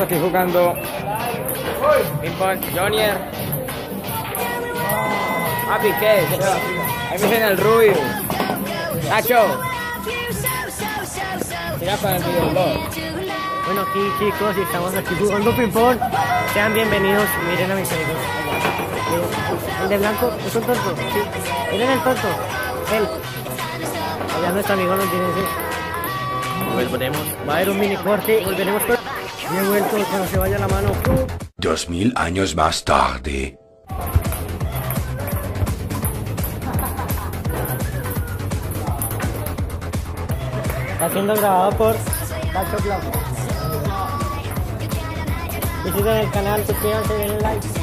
estoy jugando ping-pong Junior. Papi, ¿qué? Ahí me dicen el rubio. Nacho. Tira para el videoblog. Bueno, aquí chicos, estamos aquí jugando ping-pong. Sean bienvenidos. Miren a mis amigos. El de blanco es un tonto. Sí. Miren el tonto. Él. Allá nuestro amigo nos tiene ese. Volveremos. Va a haber un mini corte volveremos con. He vuelto cuando se vaya la mano. Dos mil años más tarde. Está siendo grabado por Tacho Blanco. Visiten el canal, suscríbanse, denle like.